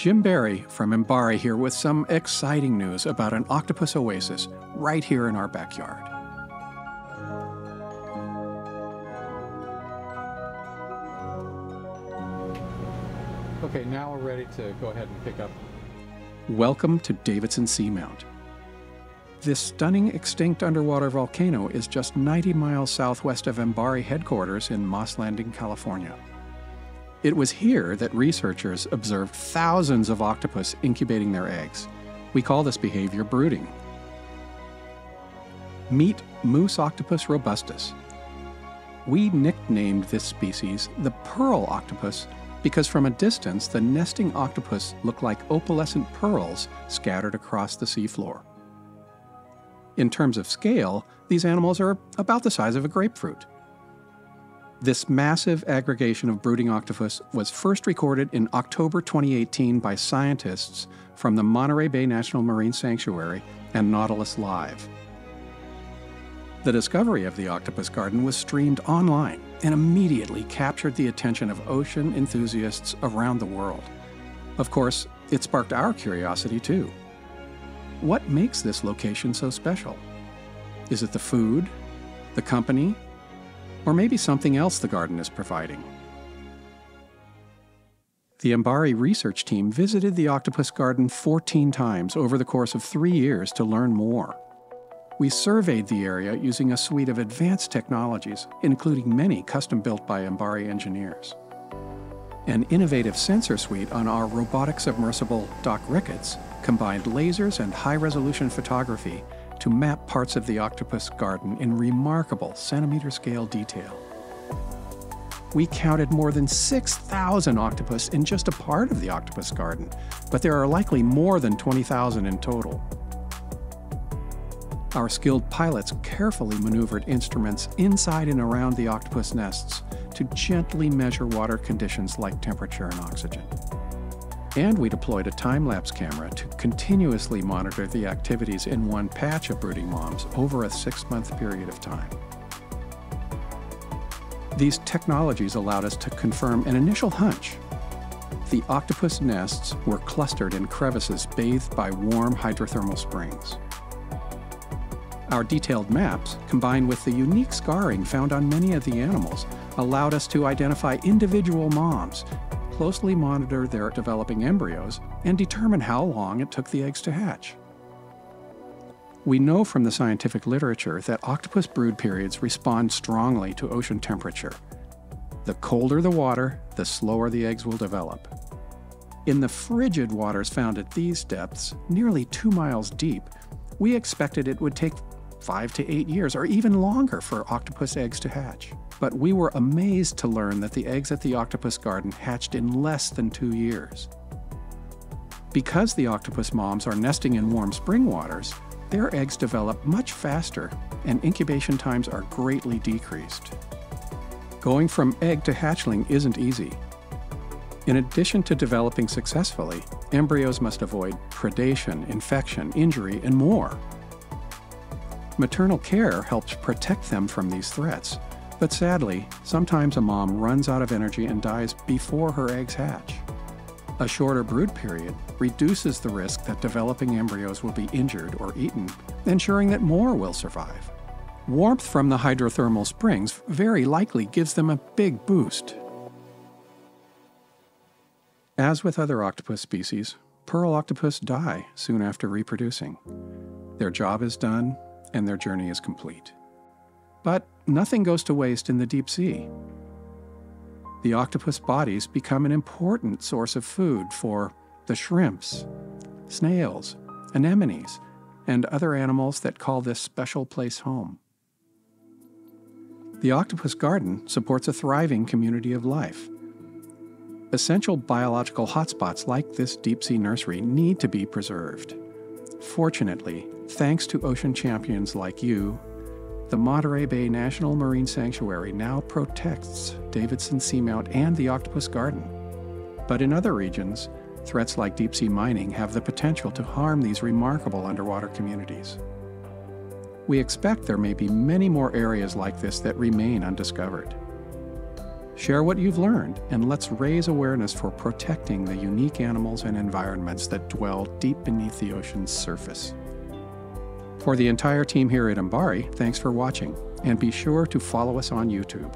Jim Barry from MBARI here with some exciting news about an octopus oasis right here in our backyard. Okay, now we're ready to go ahead and pick up. Welcome to Davidson Seamount. This stunning extinct underwater volcano is just 90 miles southwest of MBARI headquarters in Moss Landing, California. It was here that researchers observed thousands of octopus incubating their eggs. We call this behavior brooding. Meet Muusoctopus robustus. We nicknamed this species the pearl octopus because from a distance the nesting octopus look like opalescent pearls scattered across the seafloor. In terms of scale, these animals are about the size of a grapefruit. This massive aggregation of brooding octopus was first recorded in October 2018 by scientists from the Monterey Bay National Marine Sanctuary and Nautilus Live. The discovery of the octopus garden was streamed online and immediately captured the attention of ocean enthusiasts around the world. Of course, it sparked our curiosity too. What makes this location so special? Is it the food, the company, or maybe something else the garden is providing. The MBARI research team visited the octopus garden 14 times over the course of three years to learn more. We surveyed the area using a suite of advanced technologies, including many custom built by MBARI engineers. An innovative sensor suite on our robotic submersible Doc Ricketts combined lasers and high resolution photography to map parts of the octopus garden in remarkable centimeter scale detail. We counted more than 6,000 octopus in just a part of the octopus garden, but there are likely more than 20,000 in total. Our skilled pilots carefully maneuvered instruments inside and around the octopus nests to gently measure water conditions like temperature and oxygen. And we deployed a time lapse camera to continuously monitor the activities in one patch of brooding moms over a six month period of time. These technologies allowed us to confirm an initial hunch. The octopus nests were clustered in crevices bathed by warm hydrothermal springs. Our detailed maps, combined with the unique scarring found on many of the animals, allowed us to identify individual moms closely monitor their developing embryos and determine how long it took the eggs to hatch. We know from the scientific literature that octopus brood periods respond strongly to ocean temperature. The colder the water, the slower the eggs will develop. In the frigid waters found at these depths, nearly two miles deep, we expected it would take five to eight years or even longer for octopus eggs to hatch but we were amazed to learn that the eggs at the octopus garden hatched in less than two years. Because the octopus moms are nesting in warm spring waters, their eggs develop much faster and incubation times are greatly decreased. Going from egg to hatchling isn't easy. In addition to developing successfully, embryos must avoid predation, infection, injury, and more. Maternal care helps protect them from these threats, but sadly, sometimes a mom runs out of energy and dies before her eggs hatch. A shorter brood period reduces the risk that developing embryos will be injured or eaten, ensuring that more will survive. Warmth from the hydrothermal springs very likely gives them a big boost. As with other octopus species, pearl octopus die soon after reproducing. Their job is done and their journey is complete. But nothing goes to waste in the deep sea. The octopus bodies become an important source of food for the shrimps, snails, anemones, and other animals that call this special place home. The octopus garden supports a thriving community of life. Essential biological hotspots like this deep sea nursery need to be preserved. Fortunately, thanks to ocean champions like you the Monterey Bay National Marine Sanctuary now protects Davidson Seamount and the Octopus Garden. But in other regions, threats like deep sea mining have the potential to harm these remarkable underwater communities. We expect there may be many more areas like this that remain undiscovered. Share what you've learned, and let's raise awareness for protecting the unique animals and environments that dwell deep beneath the ocean's surface. For the entire team here at MBARI, thanks for watching, and be sure to follow us on YouTube.